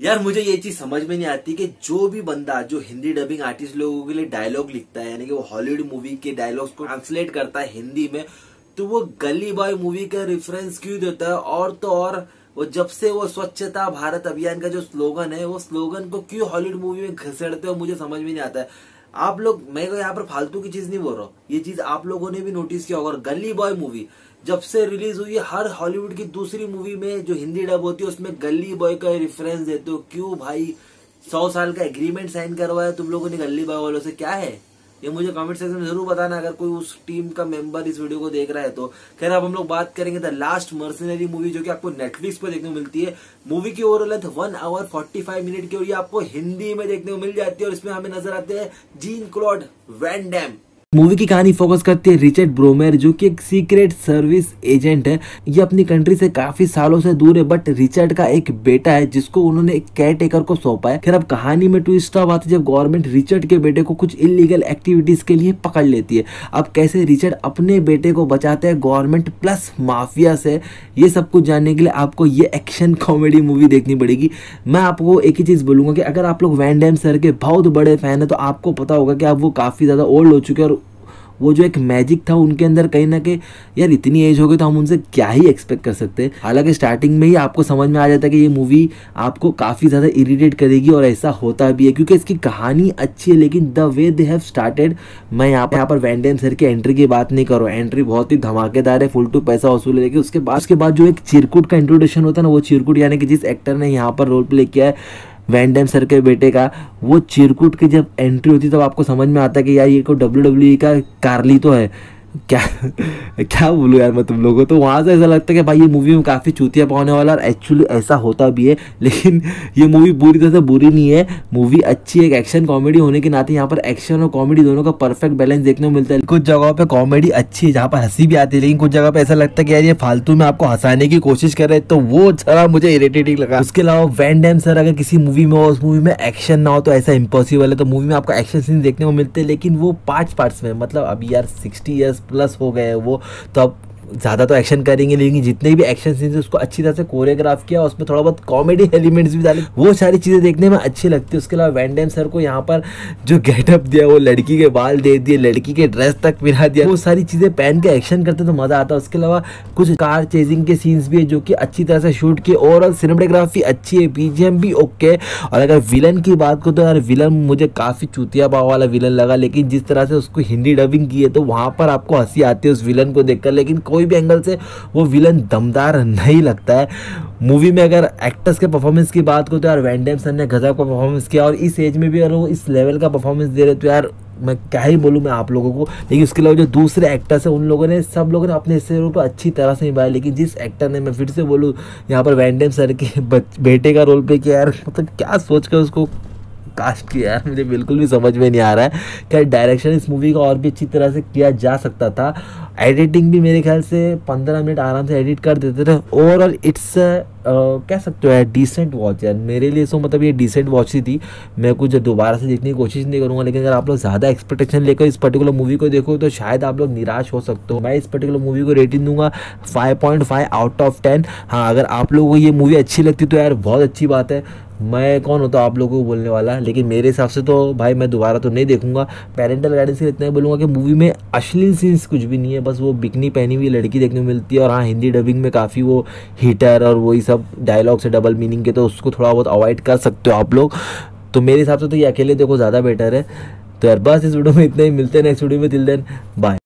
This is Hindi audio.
यार मुझे ये चीज़ समझ में नहीं आती कि जो भी बंदा, जो हिंदी डबिंग आर्टिस्ट लोगों के लिए डायलॉग लिखता है, यानी कि वो हॉलीवुड मूवी के डायलॉग्स को ट्रांसलेट करता है हिंदी में तो वो गली बॉय मूवी का रेफरेंस क्यों देता है? और तो और, वो जब से वो स्वच्छता भारत अभियान का जो स्लोगन है, वो स्लोगन को क्यों हॉलीवुड मूवी में घसेड़ते हो? मुझे समझ में नहीं आता है। आप लोग, मैं यहाँ पर फालतू की चीज़ नहीं बोल रहा हूँ। ये चीज़ आप लोगों ने भी नोटिस किया होगा। गली बॉय मूवी जब से रिलीज़ हुई, हर हॉलीवुड की दूसरी मूवी में जो हिंदी डब होती है, उसमें गली बॉय का रेफरेंस देते हो। क्यों भाई? सौ साल का एग्रीमेंट साइन करवाया तुम लोगों ने गली बॉय वालों से? क्या है? ये मुझे कमेंट सेक्शन में ज़रूर बताना अगर कोई उस टीम का मेंबर इस वीडियो को देख रहा है तो। खैर, अब हम लोग बात करेंगे द लास्ट मर्सनरी मूवी जो कि आपको नेटफ्लिक्स पर देखने को मिलती है। मूवी की overall length one hour forty five minute की, और ये आपको हिंदी में देखने को मिल जाती है, और इसमें हमें नज़र आते हैं जीन क्लॉड वैंडैम मूवी की कहानी फोकस करती है रिचर्ड ब्रोमेर, जो कि एक सीक्रेट सर्विस एजेंट है। ये अपनी कंट्री से काफ़ी सालों से दूर है बट रिचर्ड का एक बेटा है, जिसको उन्होंने एक केयर टेकर को सौंपा है। फिर अब कहानी में ट्विस्ट अब आती है जब गवर्नमेंट रिचर्ड के बेटे को कुछ इलीगल एक्टिविटीज़ के लिए पकड़ लेती है। अब कैसे रिचर्ड अपने बेटे को बचाते हैं गवर्नमेंट प्लस माफिया से, ये सब कुछ जानने के लिए आपको ये एक्शन कॉमेडी मूवी देखनी पड़ेगी। मैं आपको एक ही चीज़ बोलूँगा कि अगर आप लोग वैन सर के बहुत बड़े फ़ैन है तो आपको पता होगा कि आप वो काफ़ी ज़्यादा ओल्ड हो चुके हैं और वो जो एक मैजिक था उनके अंदर कहीं ना कहीं, यार इतनी एज हो गई तो हम उनसे क्या ही एक्सपेक्ट कर सकते हैं? हालाँकि स्टार्टिंग में ही आपको समझ में आ जाता है कि ये मूवी आपको काफ़ी ज़्यादा इरीटेट करेगी और ऐसा होता भी है, क्योंकि इसकी कहानी अच्छी है, लेकिन the way they have started मैं यहाँ पर यहाँ पर वैंडेन सर की एंट्री की बात नहीं करूँ। एंट्री बहुत ही धमाकेदार है फुल टू पैसा वसूल है, लेकिन उसके बाद उसके बाद जो एक चिरकुट का इंट्रोडक्शन होता है ना, वो चिरकुट यानी कि जिस एक्टर ने यहाँ पर रोल प्ले किया है वैंडम सर के बेटे का, वो चिरकुट की जब एंट्री होती तब आपको समझ में आता है कि यार ये को डब्ल्यू डब्ल्यू e का कार्ली तो है। क्या क्या बोलूँ यार मैं तुम लोगों तो वहाँ से ऐसा लगता है कि भाई ये मूवी में काफ़ी चूतिया पाने वाला और एक्चुअली ऐसा होता भी है, लेकिन ये मूवी पूरी तरह से बुरी नहीं है। मूवी अच्छी एक एक्शन कॉमेडी होने के नाते यहाँ पर एक्शन और कॉमेडी दोनों का परफेक्ट बैलेंस देखने को मिलता है। कुछ जगहों पर कॉमेडी अच्छी है, जहाँ पर हँसी भी आती है, लेकिन कुछ जगह पर ऐसा लगता है कि यार ये फालतू में आपको हंसाने की कोशिश कर रहे तो वो जरा मुझे इरिटेटिंग लगा। उसके अलावा वैन डैम सर अगर किसी मूवी में हो, उस मूवी में एक्शन ना हो तो ऐसा इम्पॉसिबल है। तो मूवी में आपको एक्शन सीन देखने को मिलते हैं, लेकिन वो पाँच पार्ट्स में मतलब अभी यार सिक्सटी ईयर्स प्लस हो गए वो तो अब ज़्यादा तो एक्शन करेंगे, लेकिन जितने भी एक्शन सीन्स उसको अच्छी तरह से कोरियोग्राफ किया, उसमें थोड़ा बहुत कॉमेडी एलिमेंट्स भी डाले। वो सारी चीज़ें देखने में अच्छी लगती है। उसके अलावा वैंडेम सर को यहाँ पर जो गेटअप दिया, वो लड़की के बाल दे दिए, लड़की के ड्रेस तक पिरा दिया। वो सारी चीज़ें पहन के एक्शन करते तो मज़ा आता। है उसके अलावा कुछ कार चेजिंग के सीन्स भी है, जो कि अच्छी तरह से शूट किए। ओवरऑल सिनेमाटोग्राफी अच्छी है बीजीएम भी ओके और अगर विलन की बात करूँ तो यार विलन मुझे काफ़ी चूतिया भाव वाला विलन लगा। लेकिन जिस तरह से उसको हिंदी डबिंग की है तो वहाँ पर आपको हँसी आती है उस विलन को देखकर। लेकिन कोई भी एंगल से वो विलन दमदार नहीं लगता है। मूवी में अगर एक्टर्स के परफॉर्मेंस की बात करूँ तो यार वैंडेम सन ने गजब का परफॉर्मेंस किया और इस एज में भी अगर वो इस लेवल का परफॉर्मेंस दे रहे तो यार मैं क्या ही बोलूँ मैं आप लोगों को। लेकिन उसके अलावा जो दूसरे एक्टर्स हैं, उन लोगों ने सब लोगों ने अपने हिस्से को अच्छी तरह से निभाया। लेकिन जिस एक्टर ने मैं फिर से बोलूँ, यहाँ पर वैंडेम सर के बेटे का रोल प्ले किया यार मतलब क्या सोच कर उसको कास्ट किया है, मुझे बिल्कुल भी समझ में नहीं आ रहा है क्या डायरेक्शन इस मूवी का और भी अच्छी तरह से किया जा सकता था। एडिटिंग भी मेरे ख्याल से पंद्रह मिनट आराम से एडिट कर देते थे। ओवरऑल इट्स कह सकते हो यार डिसेंट वॉच यार मेरे लिए सो मतलब ये डिसेंट वॉच ही थी। मैं कुछ दोबारा से देखने की कोशिश नहीं करूँगा, लेकिन अगर आप लोग ज़्यादा एक्सपेक्टेशन लेकर इस पर्टिकुलर मूवी को देखो तो शायद आप लोग निराश हो सकते हो। मैं इस पर्टिकुलर मूवी को रेटिंग दूँगा फाइव आउट ऑफ़ टेन हाँ अगर आप लोगों को ये मूवी अच्छी लगती तो यार बहुत अच्छी बात है। मैं कौन होता आप लोगों को बोलने वाला? लेकिन मेरे हिसाब से तो भाई मैं दोबारा तो नहीं देखूँगा। पेरेंटल गाइडेंस इतना ही बोलूँगा कि मूवी में अश्लील सीन्स कुछ भी नहीं है। बस वो बिकनी पहनी हुई लड़की देखने को मिलती है, और हाँ हिंदी डबिंग में काफ़ी वो हीटर और वही सब डायलॉग है डबल मीनिंग के तो उसको थोड़ा बहुत अवॉइड कर सकते हो आप लोग। तो मेरे हिसाब से तो ये अकेले देखो ज़्यादा बेटर है। तो यार, बस इस वीडियो में इतना ही, मिलते हैं नेक्स्ट वीडियो में तिल देन बाय